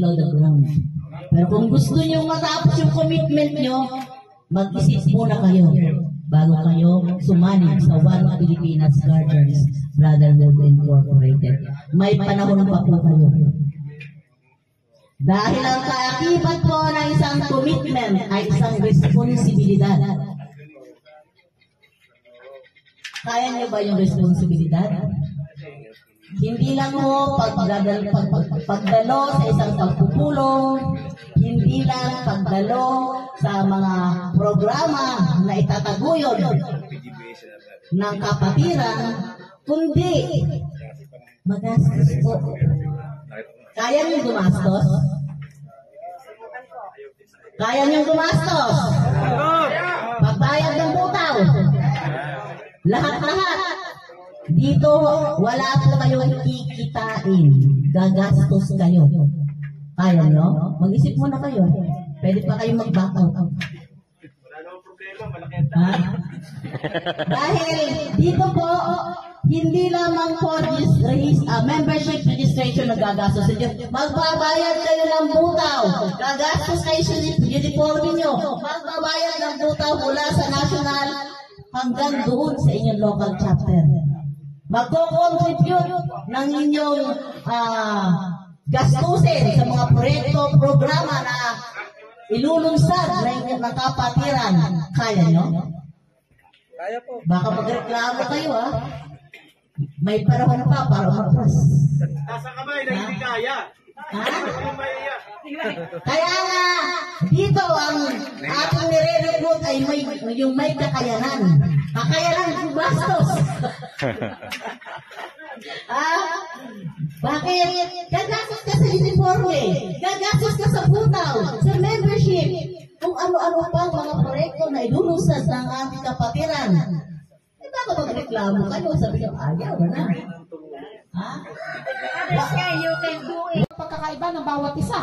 Kaya kung gusto nyo matapos yung commitment nyo, mag-isip muna kayo bago kayo sumali sa One Pilipinas Gardeners Brotherhood Incorporated. May panahon pa po kayo. Dahil ang kaakibat po ng isang commitment ay isang responsibilidad. Kaya niyo ba yung responsibilidad? Hindi lang ho pagdadal, pag, pag, pagdalo sa isang pagpupulong, hindi lang pagdalo sa mga programa na itataguyod ng kapatiran, kundi magastos po. Kaya niyo gumastos? Kaya niyo gumastos? Pagbayad ng butaw? Lahat-lahat. Dito, wala po kayong kikitain. Gagastos kayo. Kaya nyo? Mag-isip muna kayo. Pwede pa kayong mag-back out. Ha? Dahil dito po, hindi lamang po regis, uh, membership registration na gagastos ninyo. Magbabayad kayo ng butaw. Gagastos kayo sa uniform ninyo. Magbabayad ng butaw mula sa national hanggang doon sa inyong local chapter. Magko-contribute ng inyong ah, gastusin sa mga proyekto, programa na ilulunsad ng, ng kapatiran. Kaya nyo? Kaya po. Baka magreklamo kayo ha. May panahon pa para umatras. Nasa kamay na hindi kaya. Ha? Kaya nga, dito ang ating nire-recruit ay may, yung may kakayanan. Kakayanan gumastos. Ah, bakit? Gagastos ka sa uniforme, gagastos ka sa butaw, sa membership, kung ano-ano pa ang mga proyekto na ilulunsad ng ating kapatiran. Eh, baka magreklamo kayo, sabi nyo, ayaw na. Ha? Others say you can do it. pagkakaiba ng bawat isa.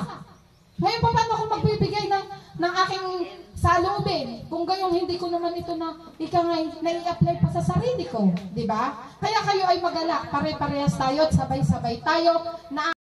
Ngayon, pa, paano ako magbibigay ng, ng aking salubin kung gayong hindi ko naman ito na ika nga nai-apply pa sa sarili di ba? Kaya kayo ay magalak, pare-parehas tayo at sabay-sabay tayo na